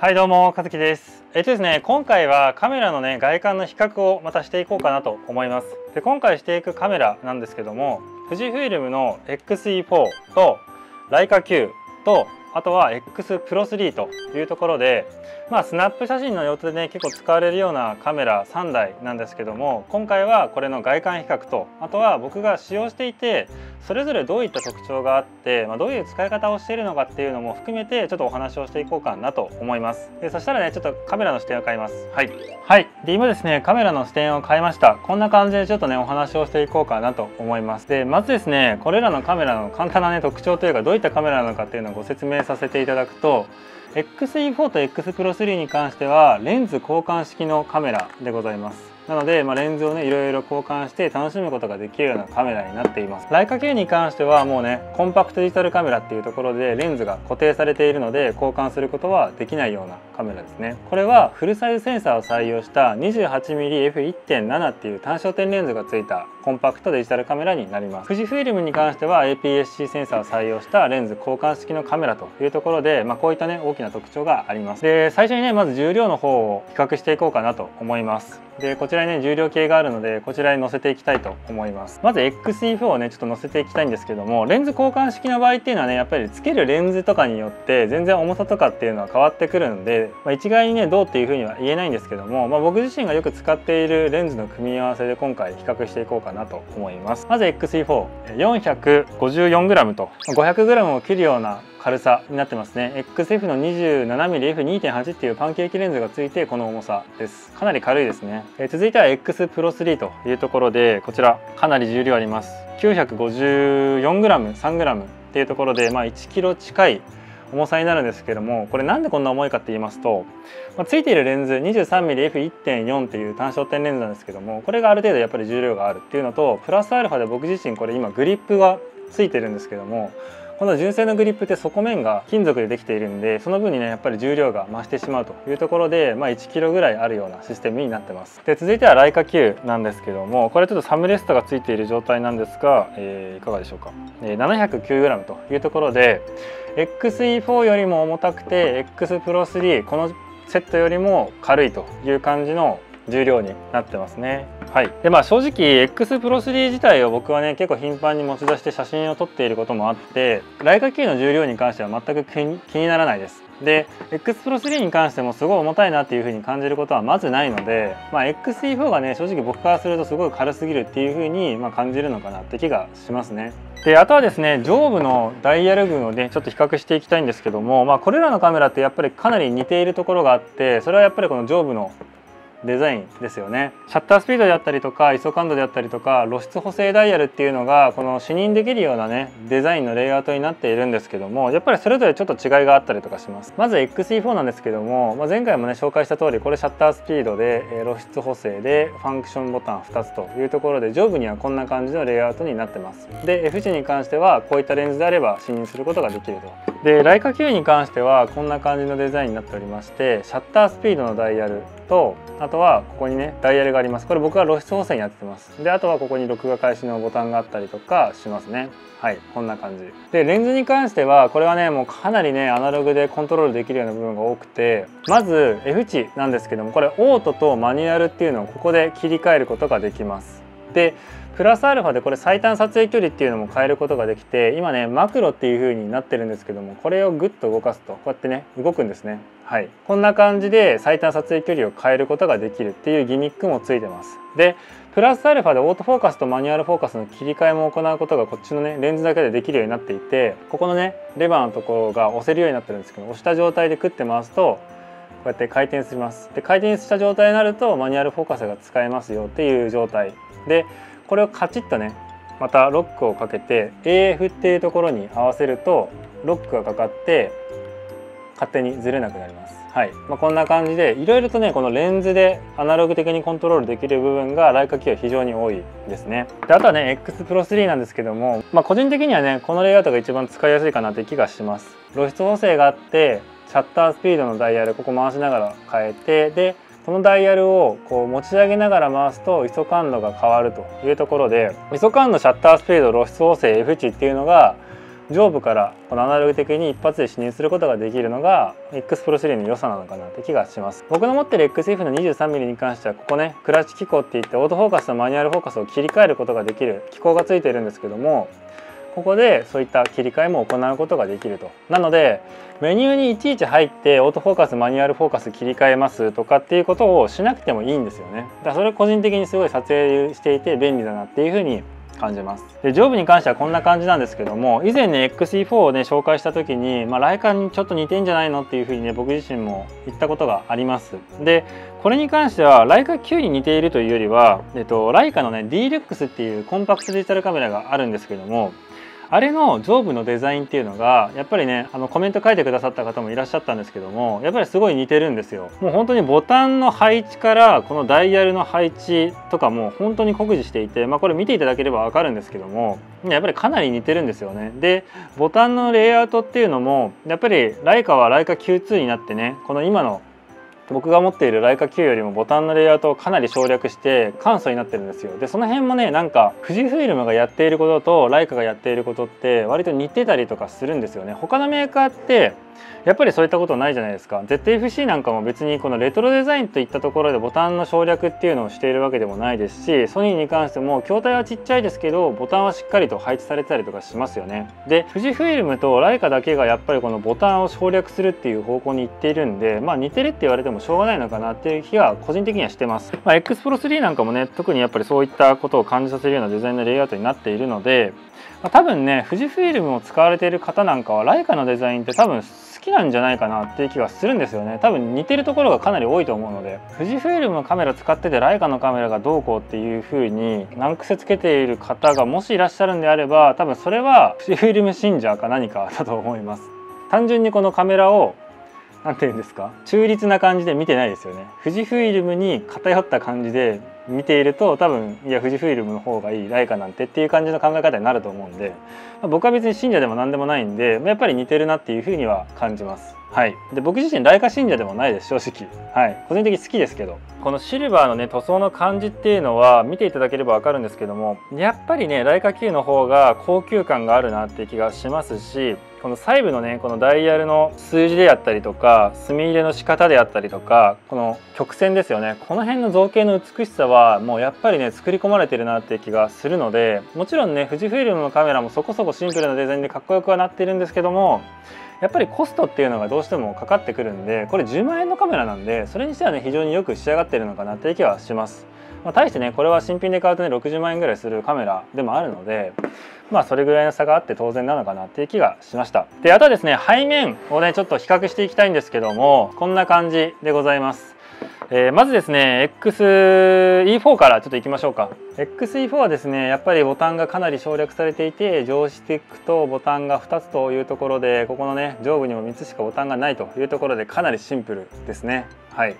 はいどうもかずきです。えっとですね今回はカメラのね外観の比較をまたしていこうかなと思います。で今回していくカメラなんですけども富士フイルムの XE4 とライカ Q とあとは X プロ3というところで、まあ、スナップ写真の用途でね結構使われるようなカメラ3台なんですけども今回はこれの外観比較とあとは僕が使用していてそれぞれどういった特徴があって、まあ、どういう使い方をしているのかっていうのも含めてちょっとお話をしていこうかなと思います。でそしたらねちょっとカメラの視点を変えます。はい。はい。で今ですねカメラの視点を変えました。こんな感じでちょっとねお話をしていこうかなと思います。でまずですねこれらのカメラの簡単なね特徴というかどういったカメラなのかっていうのをご説明させていただくと XE4 と X Pro 3に関してはレンズ交換式のカメラでございます。なので、まあ、レンズをねいろいろ交換して楽しむことができるようなカメラになっています。ライカ Q に関してはもうねコンパクトデジタルカメラっていうところでレンズが固定されているので交換することはできないようなカメラですね。これはフルサイズセンサーを採用した 28mmF1.7 っていう単焦点レンズがついたコンパクトデジタルカメラになります。富士フイルムに関しては APS-C センサーを採用したレンズ交換式のカメラというところで、まあ、こういったね大きな特徴があります。で最初にねまず重量の方を比較していこうかなと思います。でこちらにね重量計があるのでこちらに載せていきたいと思います。まず XE4 をねちょっと載せていきたいんですけどもレンズ交換式の場合っていうのはねやっぱりつけるレンズとかによって全然重さとかっていうのは変わってくるので、まあ、一概にねどうっていうふうには言えないんですけども、まあ、僕自身がよく使っているレンズの組み合わせで今回比較していこうかなと思います。まず XE4454g と 500g を切るような軽さになってますね。XF の 27mmF2.8 っていうパンケーキレンズがついてこの重さです。かなり軽いですね、えー、続いては X Pro 3というところでこちらかなり重量あります。954g3g っていうところでまあ 1kg 近い重さになるんですけどもこれなんでこんな重いかって言いますと、まあ、ついているレンズ 23mmF1.4 っていう単焦点レンズなんですけどもこれがある程度やっぱり重量があるっていうのとプラスアルファで僕自身これ今グリップがついてるんですけどもこの純正のグリップって底面が金属でできているんでその分にねやっぱり重量が増してしまうというところで、まあ、1 k g ぐらいあるようなシステムになってます。で続いてはライカ Q なんですけどもこれちょっとサムレストがついている状態なんですが、えー、いかがでしょうか、え、709g というところで XE4 よりも重たくて X Pro 3このセットよりも軽いという感じの重量になってますね。はい、でまあ正直 X Pro 3自体を僕はね結構頻繁に持ち出して写真を撮っていることもあってライカ Q の重量に関しては全く気にならないです。で X Pro 3に関してもすごい重たいなっていう風に感じることはまずないので、まあ、XE4 がね正直僕からするとすごい軽すぎるっていう風にま感じるのかなって気がしますね。であとはですね上部のダイヤル群をねちょっと比較していきたいんですけども、まあ、これらのカメラってやっぱりかなり似ているところがあってそれはやっぱりこの上部のデザインですよね。シャッタースピードであったりとか ISO 感度であったりとか露出補正ダイヤルっていうのがこの視認できるようなねデザインのレイアウトになっているんですけどもやっぱりそれぞれちょっと違いがあったりとかします。まず XE4 なんですけども、まあ、前回もね紹介した通りこれシャッタースピードで露出補正でファンクションボタン2つというところで上部にはこんな感じのレイアウトになってます。で F 値に関してはこういったレンズであれば視認することができると。でライカ Q に関してはこんな感じのデザインになっておりましてシャッタースピードのダイヤルとあとはここにねダイヤルがあります。これ僕は露出補正やってます。であとはここに録画開始のボタンがあったりとかしますね。はいこんな感じ。でレンズに関してはこれはねもうかなりねアナログでコントロールできるような部分が多くてまず F 値なんですけどもこれオートとマニュアルっていうのをここで切り替えることができます。でプラスアルファでこれ最短撮影距離っていうのも変えることができて今ねマクロっていう風になってるんですけどもこれをグッと動かすとこうやってね動くんですね。はい。こんな感じで最短撮影距離を変えることができるっていうギミックもついてます。でプラスアルファでオートフォーカスとマニュアルフォーカスの切り替えも行うことがこっちのねレンズだけでできるようになっていてここのねレバーのところが押せるようになってるんですけど押した状態でクッて回すとこうやって回転します。で回転した状態になるとマニュアルフォーカスが使えますよっていう状態。でこれをカチッとねまたロックをかけて AF っていうところに合わせるとロックがかかって勝手にずれなくなります。はい。まあ、こんな感じでいろいろとねこのレンズでアナログ的にコントロールできる部分がライカ機は非常に多いですね。であとはね X Pro 3なんですけども、まあ、個人的にはねこのレイアウトが一番使いやすいかなって気がします。露出補正があってシャッタースピードのダイヤルここ回しながら変えてでこのダイヤルをこう持ち上げながら回すと ISO 感度が変わるというところで ISO 感度シャッタースピード露出補正 F 値っていうのが上部からこのアナログ的に一発で視認することができるのが X Pro 3の良さなのかなって気がします。僕の持ってる XF の 23mm に関してはここねクラッチ機構っていってオートフォーカスとマニュアルフォーカスを切り替えることができる機構がついているんですけどもここでそういった切り替えも行うことができると。なのでメニューにいちいち入ってオートフォーカスマニュアルフォーカス切り替えますとかっていうことをしなくてもいいんですよね。だからそれ個人的にすごい撮影していて便利だなっていうふうに感じます。で上部に関してはこんな感じなんですけども以前ね XE4 をね紹介した時に、まあ、ライカにちょっと似てんじゃないのっていうふうにね僕自身も言ったことがあります。でこれに関してはライカ9に似ているというよりは、えっと、ライカのね D-LUX っていうコンパクトデジタルカメラがあるんですけどもあれの上部のデザインっていうのがやっぱりねあのコメント書いてくださった方もいらっしゃったんですけどもやっぱりすごい似てるんですよ。もう本当にボタンの配置からこのダイヤルの配置とかも本当に酷似していてまあこれ見ていただければわかるんですけどもやっぱりかなり似てるんですよね。でボタンのレイアウトっていうのもやっぱりライカはライカ Q2 になってねこの今の僕が持っているライカ Q よりもボタンのレイアウトをかなり省略して簡素になってるんですよ。でその辺もねなんか富士フイルムがやっていることとライカがやっていることって割と似てたりとかするんですよね。他のメーカーってやっぱりそういったことないじゃないですか。ZFC なんかも別にこのレトロデザインといったところでボタンの省略っていうのをしているわけでもないですしソニーに関しても筐体はちっちゃいですけどボタンはしっかりと配置されてたりとかしますよね。で富士フイルムとライカだけがやっぱりこのボタンを省略するっていう方向に行っているんでまあ似てるって言われてもしょうがないのかなっていう気は個人的にはしてます、まあ、X Pro 3なんかもね特にやっぱりそういったことを感じさせるようなデザインのレイアウトになっているのでまあ、多分ね富士フイルムを使われている方なんかはライカのデザインって多分好きなんじゃないかなっていう気がするんですよね。多分似てるところがかなり多いと思うので。富士フイルムのカメラ使っててライカのカメラがどうこうっていう風に難癖つけている方がもしいらっしゃるんであれば多分それは富士フイルム信者か何かだと思います。単純にこのカメラを何て言うんですか？中立な感じで見てないですよね。富士フイルムに偏った感じで見ていると多分いや富士フイルムの方がいいライカなんてっていう感じの考え方になると思うんで、僕は別に信者でも何でもないんでやっぱり似てるなっていうふうには感じます。はい、で僕自身ライカ信者でもないです正直。はい。個人的に好きですけど。このシルバーのね塗装の感じっていうのは見ていただければ分かるんですけどもやっぱりねライカ Q の方が高級感があるなっていう気がしますしこの細部のねこのダイヤルの数字であったりとか墨入れの仕方であったりとかこの曲線ですよね。この辺の造形の美しさはもうやっぱりね作り込まれてるなっていう気がするのでもちろんね富士フイルムのカメラもそこそこシンプルなデザインでかっこよくはなってるんですけどもやっぱりコストっていうのがどうしてもかかってくるんでこれ10万円のカメラなんでそれにしてはね非常によく仕上がってるのかなっていう気はします。まあ、対してねこれは新品で買うとね60万円ぐらいするカメラでもあるのでまあそれぐらいの差があって当然なのかなっていう気がしましたであとはですね背面をねちょっと比較していきたいんですけどもこんな感じでございますえー、まずですね XE4 からちょっといきましょうか。XE4 はですねやっぱりボタンがかなり省略されていてジョイスティックとボタンが2つというところでここのね上部にも3つしかボタンがないというところでかなりシンプルですね。はい。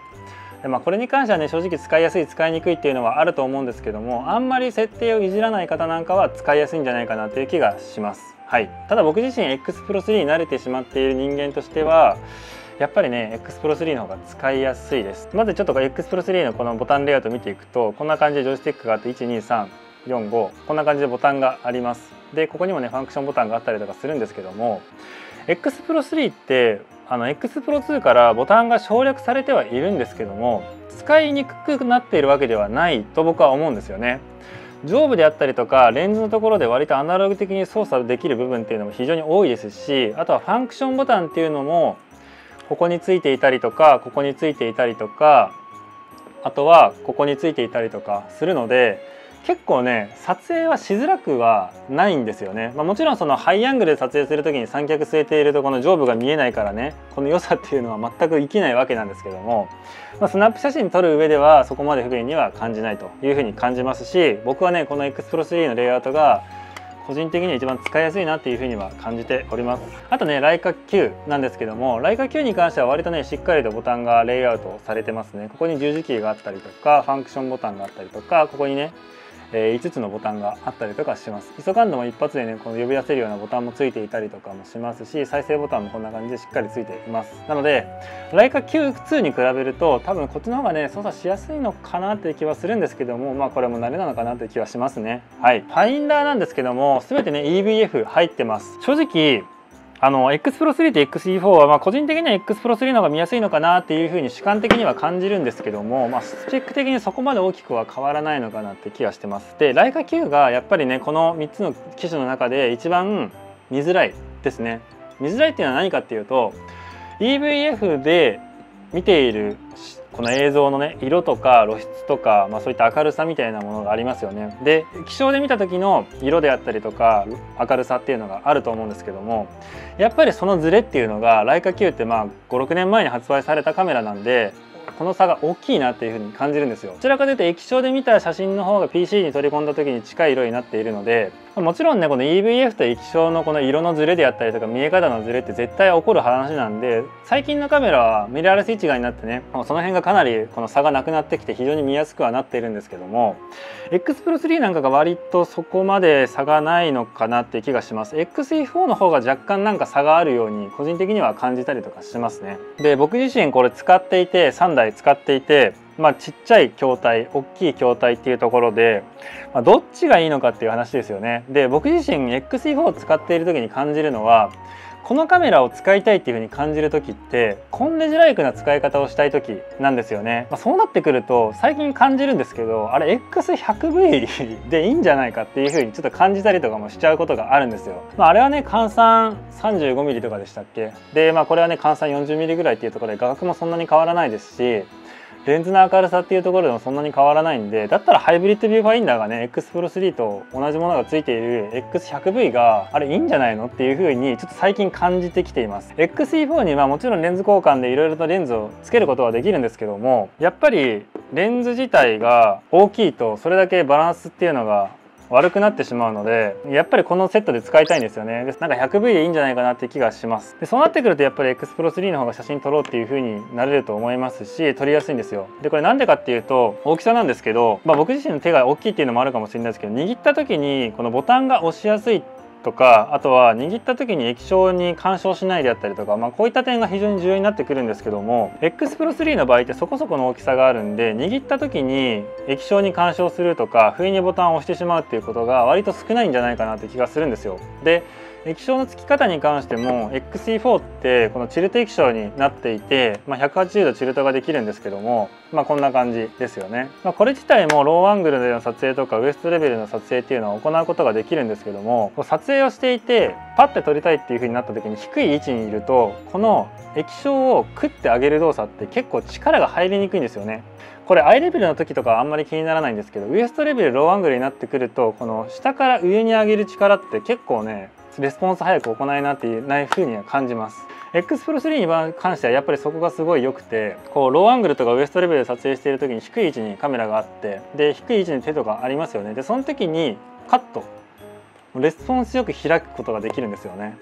でまあ、これに関してはね正直使いやすい使いにくいっていうのはあると思うんですけどもあんまり設定をいじらない方なんかは使いやすいんじゃないかなという気がします。はい、ただ僕自身 X Pro 3に慣れてしまっている人間としてはやっぱりね X Pro 3の方が使いやすいですまずちょっと X Pro 3のこのボタンレイアウト見ていくとこんな感じでジョイスティックがあって12345こんな感じでボタンがありますでここにもねファンクションボタンがあったりとかするんですけども X Pro 3ってあの X Pro 2からボタンが省略されてはいるんですけども使いにくくなっているわけではないと僕は思うんですよね。上部であったりとかレンズのところで割とアナログ的に操作できる部分っていうのも非常に多いですしあとはファンクションボタンっていうのもここについていたりとかここについていたりとかあとはここについていたりとかするので結構ね撮影はしづらくはないんですよね、まあ、もちろんそのハイアングルで撮影する時に三脚据えているとこの上部が見えないからねこの良さっていうのは全く生きないわけなんですけども、まあ、スナップ写真撮る上ではそこまで不便には感じないというふうに感じますし僕はねこの X Pro 3のレイアウトが個人的には一番使いやすいなっていうふうには感じております。あとねライカ Q なんですけどもライカ Q に関しては割とねしっかりとボタンがレイアウトされてますね。ここに十字キーがあったりとかファンクションボタンがあったりとかここにねえー、5つのボタンがあったりとかします。ISO 感度も一発でねこの呼び出せるようなボタンもついていたりとかもしますし再生ボタンもこんな感じでしっかりついています。なのでライカ Q2 に比べると多分こっちの方がね操作しやすいのかなって気はするんですけどもまあこれも慣れなのかなって気はしますね。はい。ファインダーなんですけども全てね EVF 入ってます。正直あの X プロ3と XE4 はまあ個人的には X プロ3の方が見やすいのかなっていうふうに主観的には感じるんですけども、まあ、スペック的にそこまで大きくは変わらないのかなって気がしてます。でライカ Q がやっぱりねこの3つの機種の中で一番見づらいですね。見づらいっていうのは何かっていうと EVF で見ているこの映像のね色とか露出とか、まあ、そういった明るさみたいなものがありますよね。で気象で見た時の色であったりとか明るさっていうのがあると思うんですけどもやっぱりそのズレっていうのがライカ Q ってまあ56年前に発売されたカメラなんでこの差が大きいなっていうふうに感じるんですよ。どちらかというと液晶で見た写真の方が PC に取り込んだ時に近い色になっているのでもちろんねこの EVF と液晶のこの色のズレであったりとか見え方のズレって絶対起こる話なんで最近のカメラはミラーレス一眼になってねその辺がかなりこの差がなくなってきて非常に見やすくはなっているんですけども X プロ3なんかが割とそこまで差がないのかなって気がします XE4 の方が若干なんか差があるように個人的には感じたりとかしますねで僕自身これ使っていて3台使っていてまあ、ちっちゃい筐体大きい筐体っていうところで、まあ、どっちがいいのかっていう話ですよね。で僕自身 XE4 を使っている時に感じるのはこのカメラを使いたいっていう風に感じる時ってコンデジライクな使い方をしたい時なんですよね、まあ、そうなってくると最近感じるんですけどあれ X100V でいいんじゃないかっていう風にちょっと感じたりとかもしちゃうことがあるんですよ、まあ、あれはね換算 35mm とかでしたっけ？でまあこれはね換算 40mm ぐらいっていうところで画角もそんなに変わらないですしレンズの明るさっていうところでもそんなに変わらないんでだったらハイブリッドビューファインダーがね X Pro 3と同じものがついている X100V があればいいんじゃないのっていう風にちょっと最近感じてきています。XE4 にはもちろんレンズ交換でいろいろとレンズをつけることはできるんですけどもやっぱりレンズ自体が大きいとそれだけバランスっていうのが悪くなってしまうのでやっぱりこのセットで使いたいんですよね。でなんか 100V でいいんじゃないかなって気がします。でそうなってくるとやっぱり X Pro 3の方が写真撮ろうっていう風になれると思いますし撮りやすいんですよ。でこれなんでかっていうと大きさなんですけど、まあ、僕自身の手が大きいっていうのもあるかもしれないですけど握った時にこのボタンが押しやすいとかあとは握った時に液晶に干渉しないであったりとか、まあ、こういった点が非常に重要になってくるんですけども X Pro 3の場合ってそこそこの大きさがあるんで握った時に液晶に干渉するとか不意にボタンを押してしまうっていうことが割と少ないんじゃないかなって気がするんですよ。で液晶の付き方に関しても XE4 ってこのチルト液晶になっていて、まあ、180度チルトができるんですけども、まあ、こんな感じですよね、まあ、これ自体もローアングルでの撮影とかウエストレベルの撮影っていうのは行うことができるんですけども撮影をしていてパッて撮りたいっていう風になった時に低い位置にいるとこの液晶をクッて上げる動作って結構力が入りにくいんですよね。これアイレベルの時とかあんまり気にならないんですけどウエストレベルローアングルになってくるとこの下から上に上げる力って結構ねレスポンス早く行えなっていない風には感じます。X Pro 3に関してはやっぱりそこがすごい良くてこうローアングルとかウエストレベルで撮影している時に低い位置にカメラがあってで低い位置に手とかありますよね。でその時にカット。レスポンスよく開くことができるんですよね。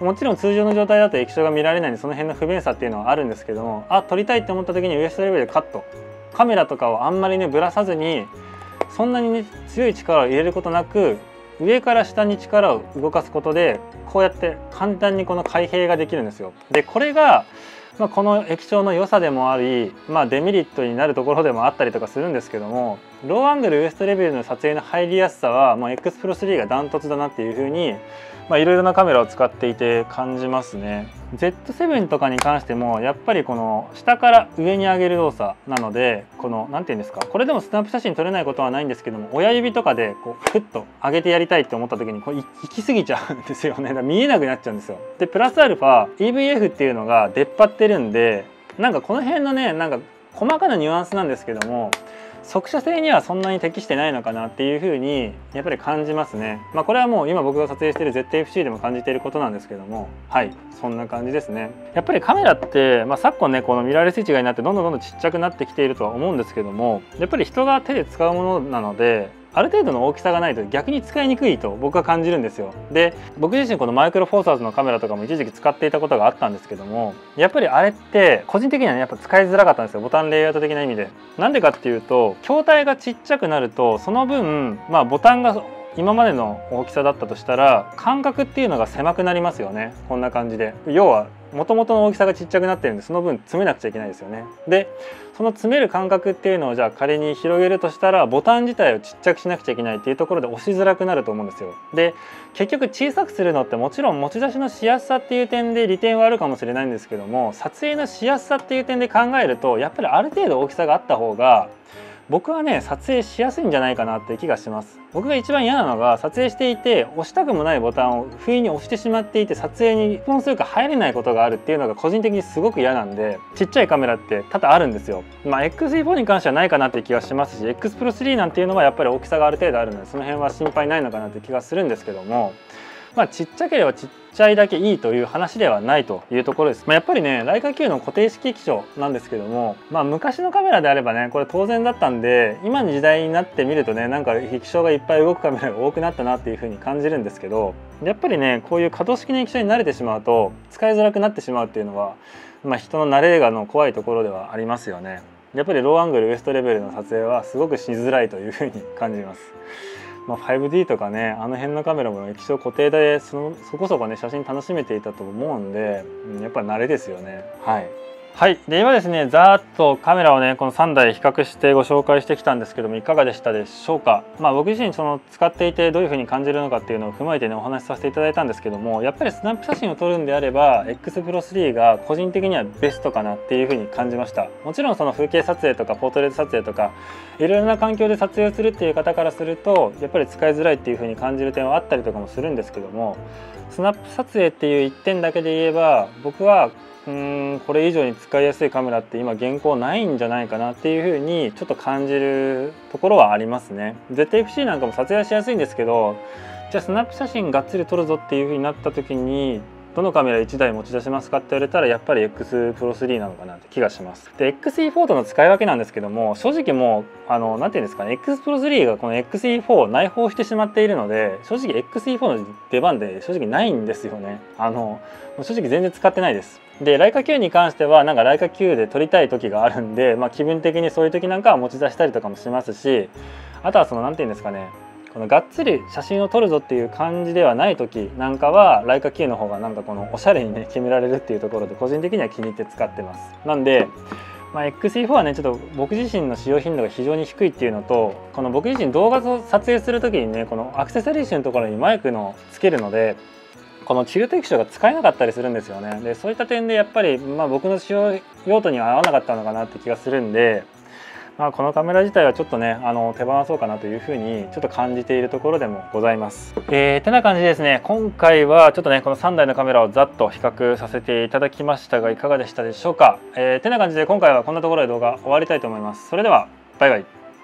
もちろん通常の状態だと液晶が見られないんでその辺の不便さっていうのはあるんですけどもあ撮りたいって思った時にウエストレベルでカット。カメラとかをあんまりねぶらさずにそんなに、ね、強い力を入れることなく上から下に力を動かすことでこうやって簡単にこの開閉ができるんですよ。でこれがまあ、この液晶の良さでもあり、まあ、デメリットになるところでもあったりとかするんですけどもローアングルウエストレベルの撮影の入りやすさはもう X Pro 3がダントツだなっていうふうに、いろいろなカメラを使っていて感じますね。Z7 とかに関してもやっぱりこの下から上に上げる動作なのでこの何て言うんですかこれでもスナップ写真撮れないことはないんですけども親指とかでこうクッと上げてやりたいって思った時にこう行き過ぎちゃうんですよね。見えなくなっちゃうんですよ。でプラスアルファ EVF っていうのが出っ張ってるんでなんかこの辺のねなんか細かなニュアンスなんですけども速射性にはそんなに適してないのかなっていうふうにやっぱり感じますね。まあこれはもう今僕が撮影している ZFC でも感じていることなんですけどもはいそんな感じですね。やっぱりカメラって、まあ、昨今ねこのミラーレス位置がになってどんどんどんどんちっちゃくなってきているとは思うんですけどもやっぱり人が手で使うものなのである程度の大きさがないと逆に使いにくいと僕は感じるんですよ。で僕自身このマイクロフォーサーズのカメラとかも一時期使っていたことがあったんですけどもやっぱりあれって個人的にはねやっぱ使いづらかったんですよ。ボタンレイアウト的な意味で。なんでかっていうと筐体がちっちゃくなるとその分まあボタンが今までの大きさだったとしたら間隔っていうのが狭くなりますよね。こんな感じで。要はもともとの大きさがちっちゃくなってるんでその分詰めなくちゃいけないですよね。でその詰める間隔っていうのをじゃあ仮に広げるとしたらボタン自体をちっちゃくしなくちゃいけないっていうところで押しづらくなると思うんですよ。で結局小さくするのってもちろん持ち出しのしやすさっていう点で利点はあるかもしれないんですけども撮影のしやすさっていう点で考えるとやっぱりある程度大きさがあった方が僕はね撮影しやすいんじゃないかなって気がします。僕が一番嫌なのが撮影していて押したくもないボタンを不意に押してしまっていて撮影に本数か入れないことがあるっていうのが個人的にすごく嫌なんでちっちゃいカメラって多々あるんですよ。まあ XE4 に関してはないかなって気がしますし X Pro 3なんていうのはやっぱり大きさがある程度あるのでその辺は心配ないのかなって気がするんですけどもまあちっちゃければちっちゃいだけいいという話ではないというところです。まあ、やっぱりね、ライカ Q の固定式機種なんですけども、まあ昔のカメラであればね、これ当然だったんで、今の時代になってみるとね、なんか液晶がいっぱい動くカメラが多くなったなっていう風に感じるんですけど、やっぱりね、こういう可動式の液晶に慣れてしまうと、使いづらくなってしまうっていうのは、まあ人の慣れがの怖いところではありますよね。やっぱりローアングルウエストレベルの撮影はすごくしづらいという風に感じます。まあ、5D とかねあの辺のカメラも液晶固定でそのそこそこね写真楽しめていたと思うんで、やっぱり慣れですよね。はい。はい。で、今ですね、ざーっとカメラをね、この3台比較してご紹介してきたんですけども、いかがでしたでしょうか？まあ僕自身その使っていてどういう風に感じるのかっていうのを踏まえてね、お話しさせていただいたんですけども、やっぱりスナップ写真を撮るんであれば、X Pro 3が個人的にはベストかなっていう風に感じました。もちろんその風景撮影とかポートレート撮影とか、いろいろな環境で撮影をするっていう方からすると、やっぱり使いづらいっていう風に感じる点はあったりとかもするんですけども、スナップ撮影っていう1点だけで言えば、僕はうんこれ以上に使いやすいカメラって今現行ないんじゃないかなっていうふうにちょっと感じるところはありますね。ZFC なんかも撮影しやすいんですけどじゃあスナップ写真がっつり撮るぞっていうふうになった時にどのカメラ1台持ち出しますかって言われたらやっぱり X Pro 3なのかなって気がします。で XE4 との使い分けなんですけども正直もうあの何て言うんですかね X Pro 3がこの XE4 内包してしまっているので正直 XE4 の出番で正直ないんですよね。あの正直全然使ってないです。でライカ Q に関してはなんかライカ Q で撮りたい時があるんで、まあ、気分的にそういう時なんかは持ち出したりとかもしますしあとはその何て言うんですかねこのがっつり写真を撮るぞっていう感じではない時なんかはライカ Q の方がなんかこのおしゃれにね決められるっていうところで個人的には気に入って使ってます。なんで、まあ、XE4 はねちょっと僕自身の使用頻度が非常に低いっていうのとこの僕自身動画を撮影する時にねこのアクセサリー種のところにマイクのつけるのでこのチルト液晶が使えなかったりするんですよねでそういった点でやっぱり、まあ、僕の使用用途には合わなかったのかなって気がするんでまあ、このカメラ自体はちょっとねあの手放そうかなというふうにちょっと感じているところでもございます。えー、てな感じでですね今回はちょっとねこの3台のカメラをざっと比較させていただきましたがいかがでしたでしょうか。えー、てな感じで今回はこんなところで動画終わりたいと思います。それではバイバイ。